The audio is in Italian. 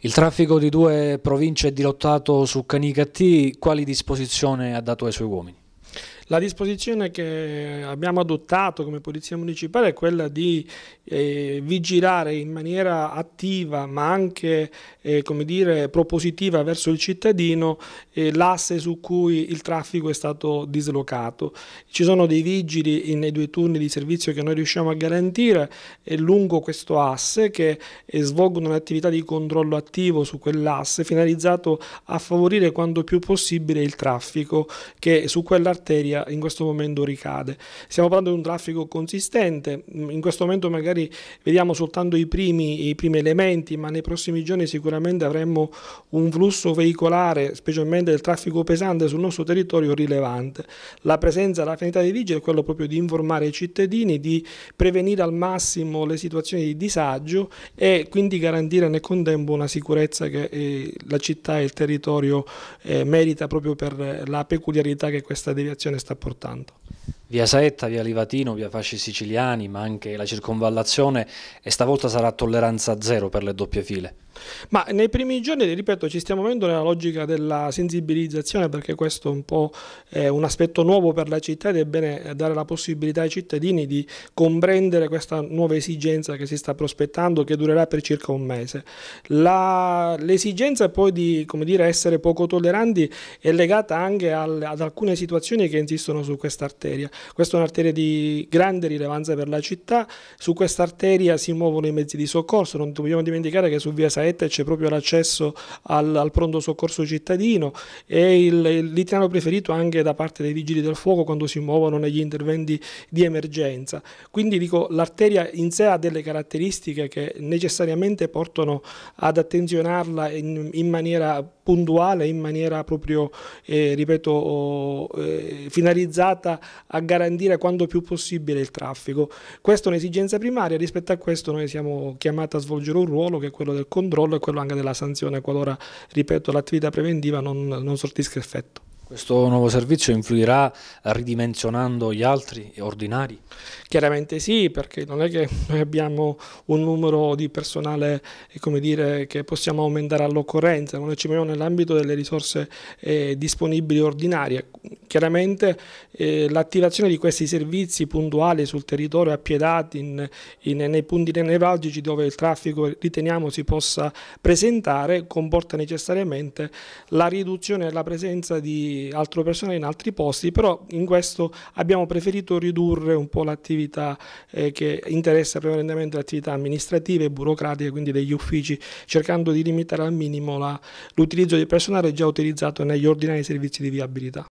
Il traffico di due province è dirottato su Canicattì, quali disposizioni ha dato ai suoi uomini? La disposizione che abbiamo adottato come Polizia Municipale è quella di eh, vigilare in maniera attiva ma anche eh, dire, propositiva verso il cittadino eh, l'asse su cui il traffico è stato dislocato. Ci sono dei vigili nei due turni di servizio che noi riusciamo a garantire lungo questo asse che eh, svolgono un'attività di controllo attivo su quell'asse finalizzato a favorire quanto più possibile il traffico che su quell'arteria Italia in questo momento ricade. Stiamo parlando di un traffico consistente, in questo momento magari vediamo soltanto i primi, i primi elementi, ma nei prossimi giorni sicuramente avremo un flusso veicolare, specialmente del traffico pesante sul nostro territorio rilevante. La presenza della finalità dei vigili è quello proprio di informare i cittadini, di prevenire al massimo le situazioni di disagio e quindi garantire nel contempo una sicurezza che eh, la città e il territorio eh, merita proprio per la peculiarità che questa deviazione sta sta portando. Via Saetta, via Livatino, via Fasci Siciliani, ma anche la circonvallazione e stavolta sarà tolleranza zero per le doppie file. Ma nei primi giorni, ripeto, ci stiamo muovendo nella logica della sensibilizzazione perché questo è un po' è un aspetto nuovo per la città ed è bene dare la possibilità ai cittadini di comprendere questa nuova esigenza che si sta prospettando che durerà per circa un mese. l'esigenza poi di dire, essere poco tolleranti è legata anche al, ad alcune situazioni che insistono su questa arteria. Questa è un'arteria di grande rilevanza per la città, su questa arteria si muovono i mezzi di soccorso, non dobbiamo dimenticare che su via Saetta c'è proprio l'accesso al, al, pronto soccorso cittadino e l'itinerario preferito anche da parte dei vigili del fuoco quando si muovono negli interventi di emergenza. Quindi dico l'arteria in sé ha delle caratteristiche che necessariamente portano ad attenzionarla in, in maniera puntuale, in maniera proprio, eh, ripeto, eh, finalizzata a garantire quanto più possibile il traffico. Questa è un'esigenza primaria, rispetto a questo noi siamo chiamati a svolgere un ruolo che è quello del controllo e quello anche della sanzione qualora, ripeto, l'attività preventiva non, non sortisca effetto. Questo nuovo servizio influirà ridimensionando gli altri ordinari? Chiaramente sì, perché non è che noi abbiamo un numero di personale dire, che possiamo aumentare all'occorrenza, noi ci muoviamo nell'ambito delle risorse eh, disponibili ordinarie. Chiaramente eh, l'attivazione di questi servizi puntuali sul territorio appiedati in, in, nei punti nevralgici dove il traffico riteniamo si possa presentare comporta necessariamente la riduzione della presenza di altro personale in altri posti, però in questo abbiamo preferito ridurre un po' l'attività eh, che interessa prevalentemente le attività amministrative e burocratiche, quindi degli uffici, cercando di limitare al minimo l'utilizzo di personale già utilizzato negli ordinari servizi di viabilità.